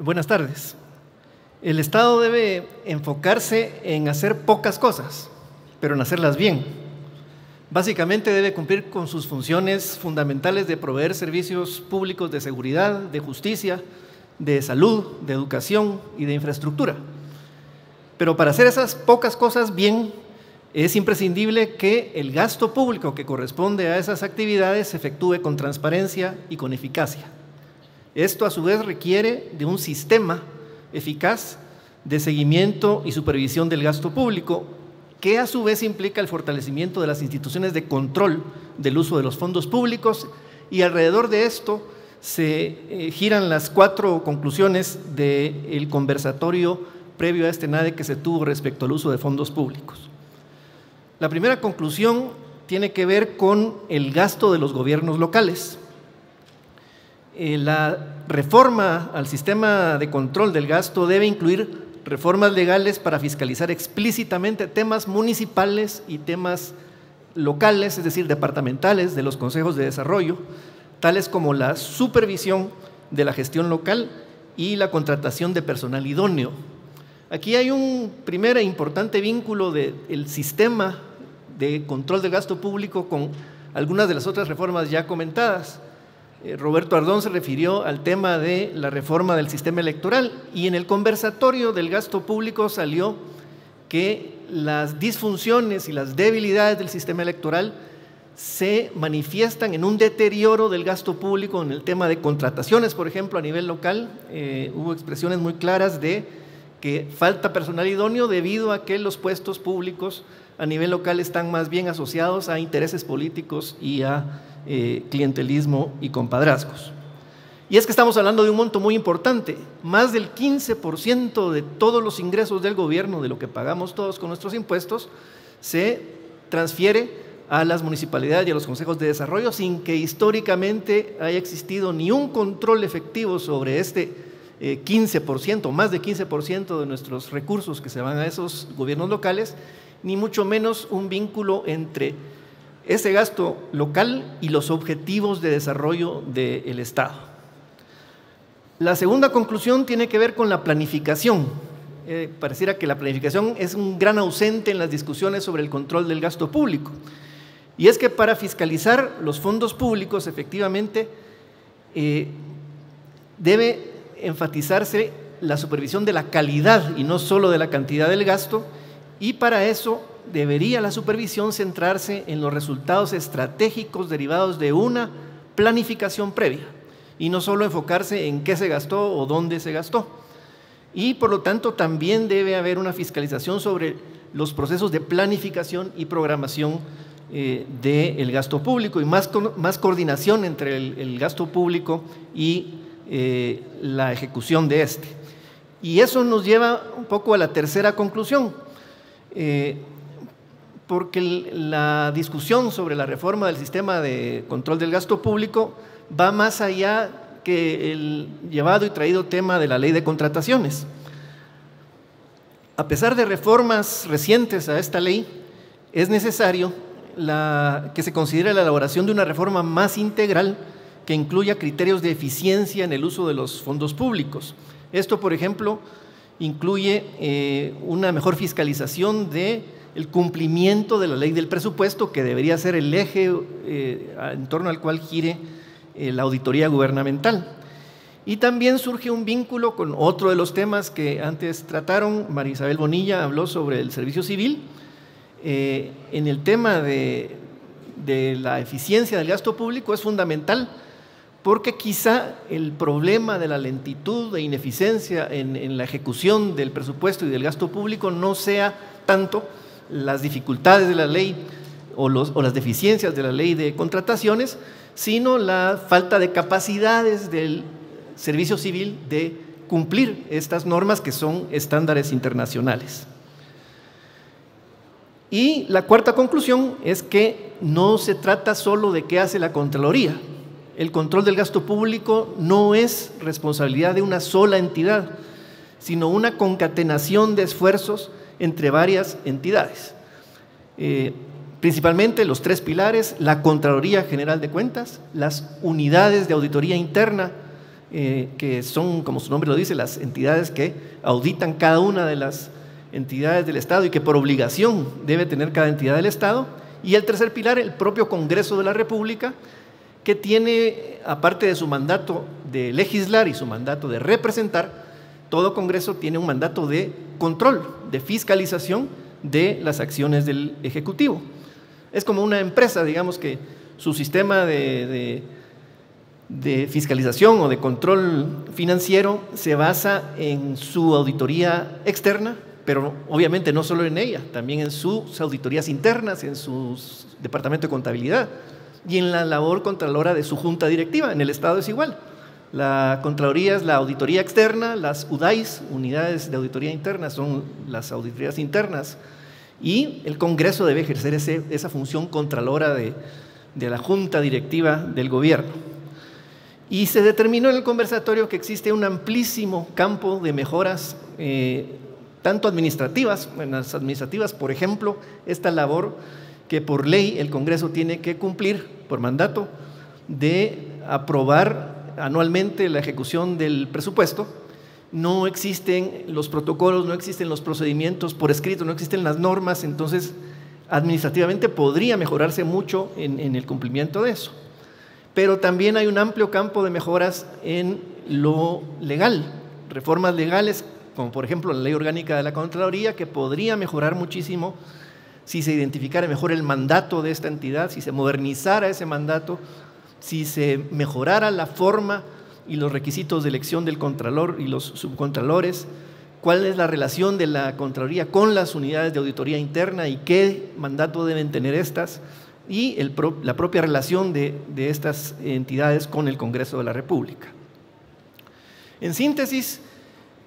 Buenas tardes. El Estado debe enfocarse en hacer pocas cosas, pero en hacerlas bien. Básicamente debe cumplir con sus funciones fundamentales de proveer servicios públicos de seguridad, de justicia, de salud, de educación y de infraestructura. Pero para hacer esas pocas cosas bien, es imprescindible que el gasto público que corresponde a esas actividades se efectúe con transparencia y con eficacia. Esto a su vez requiere de un sistema eficaz de seguimiento y supervisión del gasto público, que a su vez implica el fortalecimiento de las instituciones de control del uso de los fondos públicos y alrededor de esto se eh, giran las cuatro conclusiones del conversatorio previo a este NADE que se tuvo respecto al uso de fondos públicos. La primera conclusión tiene que ver con el gasto de los gobiernos locales. Eh, la reforma al sistema de control del gasto debe incluir reformas legales para fiscalizar explícitamente temas municipales y temas locales, es decir, departamentales de los consejos de desarrollo, tales como la supervisión de la gestión local y la contratación de personal idóneo. Aquí hay un primer e importante vínculo del sistema de control del gasto público con algunas de las otras reformas ya comentadas. Eh, Roberto Ardón se refirió al tema de la reforma del sistema electoral y en el conversatorio del gasto público salió que las disfunciones y las debilidades del sistema electoral se manifiestan en un deterioro del gasto público en el tema de contrataciones, por ejemplo, a nivel local. Eh, hubo expresiones muy claras de que falta personal idóneo debido a que los puestos públicos a nivel local están más bien asociados a intereses políticos y a eh, clientelismo y compadrazgos. Y es que estamos hablando de un monto muy importante, más del 15% de todos los ingresos del gobierno, de lo que pagamos todos con nuestros impuestos, se transfiere a las municipalidades y a los consejos de desarrollo sin que históricamente haya existido ni un control efectivo sobre este 15%, eh, más de 15% de nuestros recursos que se van a esos gobiernos locales, ni mucho menos un vínculo entre ese gasto local y los objetivos de desarrollo del Estado. La segunda conclusión tiene que ver con la planificación. Eh, pareciera que la planificación es un gran ausente en las discusiones sobre el control del gasto público. Y es que para fiscalizar los fondos públicos, efectivamente, eh, debe enfatizarse la supervisión de la calidad y no solo de la cantidad del gasto, y para eso debería la supervisión centrarse en los resultados estratégicos derivados de una planificación previa y no solo enfocarse en qué se gastó o dónde se gastó. Y por lo tanto también debe haber una fiscalización sobre los procesos de planificación y programación eh, del gasto público y más, más coordinación entre el, gasto público y eh, la ejecución de este. Y eso nos lleva un poco a la tercera conclusión. Eh, porque la discusión sobre la reforma del sistema de control del gasto público va más allá que el llevado y traído tema de la ley de contrataciones. A pesar de reformas recientes a esta ley, es necesario que se considere la elaboración de una reforma más integral que incluya criterios de eficiencia en el uso de los fondos públicos. Esto, por ejemplo, incluye eh, una mejor fiscalización de cumplimiento de la ley del presupuesto, que debería ser el eje eh, en torno al cual gire eh, la auditoría gubernamental. Y también surge un vínculo con otro de los temas que antes trataron. María Isabel Bonilla habló sobre el servicio civil. En el tema de, la eficiencia del gasto público es fundamental porque quizá el problema de la lentitud e ineficiencia en la ejecución del presupuesto y del gasto público no sea tanto las dificultades de la ley o, las deficiencias de la ley de contrataciones, sino la falta de capacidades del servicio civil de cumplir estas normas que son estándares internacionales. Y la cuarta conclusión es que no se trata solo de qué hace la Contraloría. El control del gasto público no es responsabilidad de una sola entidad, sino una concatenación de esfuerzos entre varias entidades. Eh, principalmente los tres pilares, la Contraloría General de Cuentas, las unidades de auditoría interna eh, que son, como su nombre lo dice, las entidades que auditan cada una de las entidades del Estado y que por obligación debe tener cada entidad del Estado. Y el tercer pilar, el propio Congreso de la República, que tiene, aparte de su mandato de legislar y su mandato de representar, todo Congreso tiene un mandato de control, de fiscalización de las acciones del Ejecutivo. Es como una empresa, digamos que su sistema de, de, fiscalización o de control financiero se basa en su auditoría externa, pero obviamente no solo en ella, también en sus auditorías internas, en su departamento de contabilidad y en la labor contralora de su junta directiva. En el Estado es igual. La Contraloría es la auditoría externa, las UDAIs, unidades de auditoría interna, son las auditorías internas, y el Congreso debe ejercer esa función contralora de, la junta directiva del gobierno. Y se determinó en el conversatorio que existe un amplísimo campo de mejoras, eh, tanto administrativas, en administrativas, por ejemplo, esta labor que por ley el Congreso tiene que cumplir por mandato de aprobar anualmente la ejecución del presupuesto, no existen los protocolos, no existen los procedimientos por escrito, no existen las normas, entonces administrativamente podría mejorarse mucho en, el cumplimiento de eso. Pero también hay un amplio campo de mejoras en lo legal, reformas legales, como por ejemplo la ley orgánica de la Contraloría, que podría mejorar muchísimo si se identificara mejor el mandato de esta entidad, si se modernizara ese mandato, si se mejorara la forma y los requisitos de elección del contralor y los subcontralores, cuál es la relación de la Contraloría con las unidades de auditoría interna y qué mandato deben tener estas, y la propia relación de, estas entidades con el Congreso de la República. En síntesis,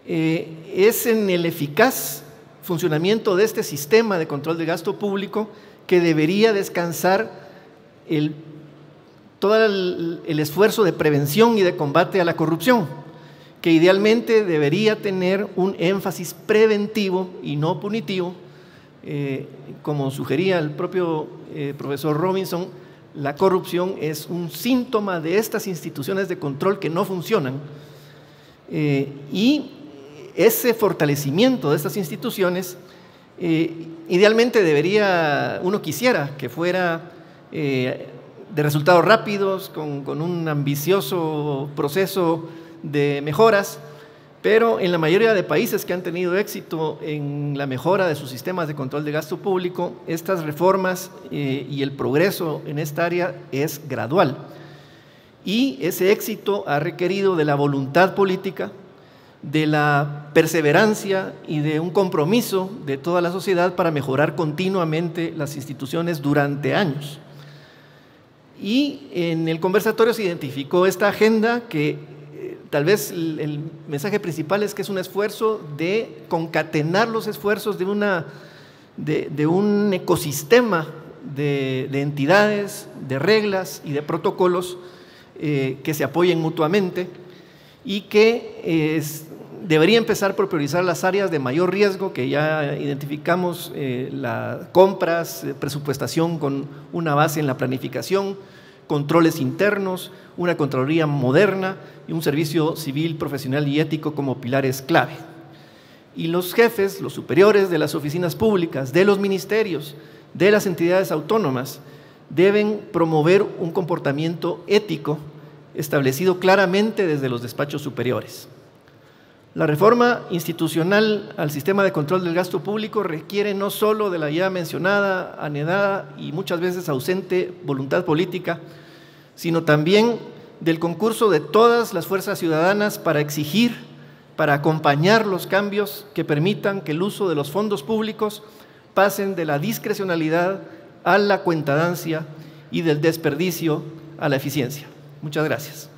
eh, es en el eficaz funcionamiento de este sistema de control de gasto público que debería descansar el todo el, esfuerzo de prevención y de combate a la corrupción, que idealmente debería tener un énfasis preventivo y no punitivo, eh, como sugería el propio eh, profesor Robinson, la corrupción es un síntoma de estas instituciones de control que no funcionan. Eh, y ese fortalecimiento de estas instituciones, idealmente debería, uno quisiera que fuera de resultados rápidos, con, un ambicioso proceso de mejoras, pero en la mayoría de países que han tenido éxito en la mejora de sus sistemas de control de gasto público, estas reformas eh, y el progreso en esta área es gradual. Y ese éxito ha requerido de la voluntad política, de la perseverancia y de un compromiso de toda la sociedad para mejorar continuamente las instituciones durante años. Y en el conversatorio se identificó esta agenda que eh, tal vez el, mensaje principal es que es un esfuerzo de concatenar los esfuerzos de, una, de, un ecosistema de, entidades, de reglas y de protocolos eh, que se apoyen mutuamente y que debería empezar por priorizar las áreas de mayor riesgo que ya identificamos, eh, las compras, eh, presupuestación con una base en la planificación, controles internos, una Contraloría moderna y un servicio civil, profesional y ético como pilares clave. Y los jefes, los superiores de las oficinas públicas, de los ministerios, de las entidades autónomas, deben promover un comportamiento ético establecido claramente desde los despachos superiores. La reforma institucional al sistema de control del gasto público requiere no solo de la ya mencionada, anedada y muchas veces ausente voluntad política, sino también del concurso de todas las fuerzas ciudadanas para exigir, para acompañar los cambios que permitan que el uso de los fondos públicos pasen de la discrecionalidad a la cuentadancia y del desperdicio a la eficiencia. Muchas gracias.